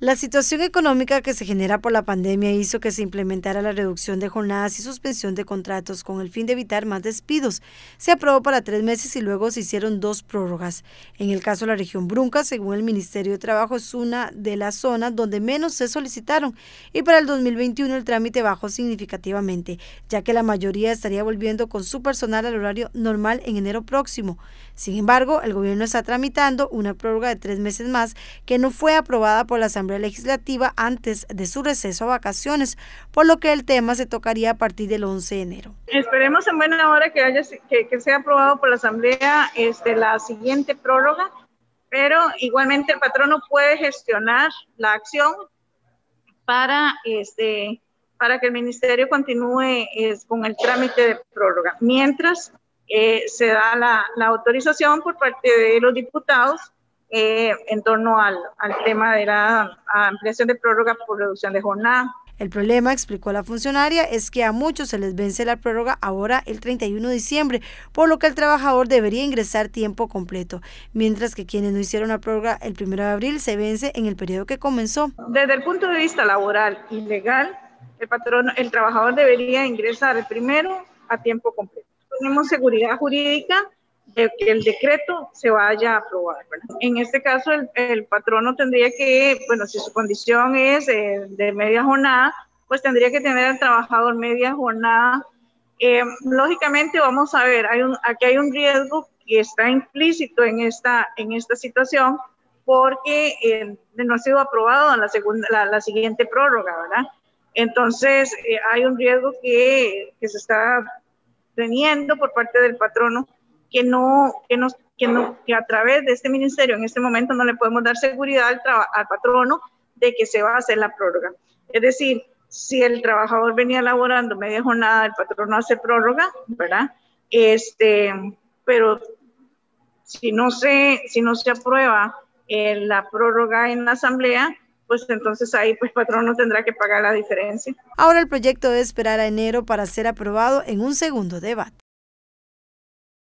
La situación económica que se genera por la pandemia hizo que se implementara la reducción de jornadas y suspensión de contratos con el fin de evitar más despidos. Se aprobó para tres meses y luego se hicieron dos prórrogas. En el caso de la región Brunca, según el Ministerio de Trabajo, es una de las zonas donde menos se solicitaron y para el 2021 el trámite bajó significativamente, ya que la mayoría estaría volviendo con su personal al horario normal en enero próximo. Sin embargo, el gobierno está tramitando una prórroga de tres meses más que no fue aprobada por la Asamblea Legislativa antes de su receso a vacaciones, por lo que el tema se tocaría a partir del 11 de enero. Esperemos en buena hora que, haya, que, sea aprobado por la Asamblea este, la siguiente prórroga, pero igualmente el patrono puede gestionar la acción para, este, para que el ministerio continúe con el trámite de prórroga, mientras eh, se da la, la autorización por parte de los diputados eh, en torno al, tema de la ampliación de prórroga por reducción de jornada. El problema, explicó la funcionaria, es que a muchos se les vence la prórroga ahora el 31 de diciembre, por lo que el trabajador debería ingresar tiempo completo, mientras que quienes no hicieron la prórroga el 1 de abril se vence en el periodo que comenzó. Desde el punto de vista laboral y legal, el patrón, el trabajador debería ingresar el primero a tiempo completo. Tenemos seguridad jurídica de que el decreto se vaya a aprobar. En este caso, el, patrono tendría que, bueno, si su condición es eh, de media jornada, pues tendría que tener al trabajador media jornada. Eh, lógicamente, vamos a ver, hay un, aquí hay un riesgo que está implícito en esta, en esta situación porque eh, no ha sido aprobado en la, segunda, la, siguiente prórroga, ¿verdad? Entonces, hay un riesgo que, que se está teniendo por parte del patrono que no, que nos, que no, que a través de este ministerio en este momento no le podemos dar seguridad al, al patrono de que se va a hacer la prórroga. Es decir, si el trabajador venía laborando media jornada, el patrono hace prórroga, ¿verdad? Este, pero si no se, si no se aprueba eh, la prórroga en la asamblea, pues entonces ahí pues patrono tendrá que pagar la diferencia. Ahora el proyecto debe esperar a enero para ser aprobado en un segundo debate.